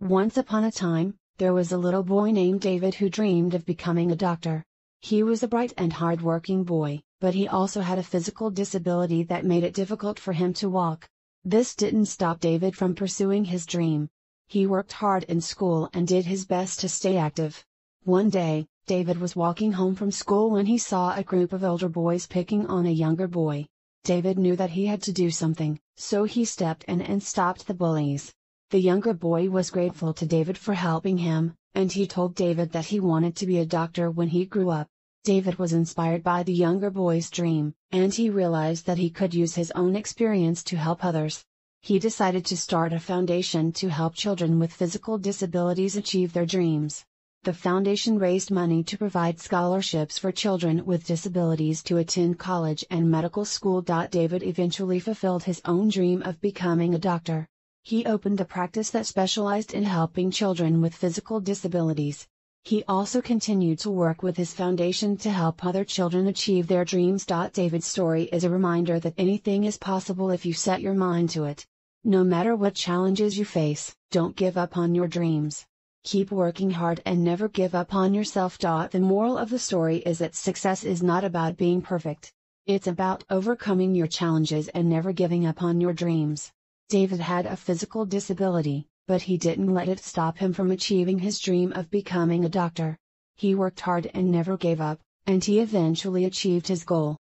Once upon a time, there was a little boy named David who dreamed of becoming a doctor. He was a bright and hard-working boy, but he also had a physical disability that made it difficult for him to walk. This didn't stop David from pursuing his dream. He worked hard in school and did his best to stay active. One day, David was walking home from school when he saw a group of older boys picking on a younger boy. David knew that he had to do something, so he stepped in and stopped the bullies. The younger boy was grateful to David for helping him, and he told David that he wanted to be a doctor when he grew up. David was inspired by the younger boy's dream, and he realized that he could use his own experience to help others. He decided to start a foundation to help children with physical disabilities achieve their dreams. The foundation raised money to provide scholarships for children with disabilities to attend college and medical school. David eventually fulfilled his own dream of becoming a doctor. He opened a practice that specialized in helping children with physical disabilities. He also continued to work with his foundation to help other children achieve their dreams. David's story is a reminder that anything is possible if you set your mind to it. No matter what challenges you face, don't give up on your dreams. Keep working hard and never give up on yourself. The moral of the story is that success is not about being perfect. It's about overcoming your challenges and never giving up on your dreams. David had a physical disability, but he didn't let it stop him from achieving his dream of becoming a doctor. He worked hard and never gave up, and he eventually achieved his goal.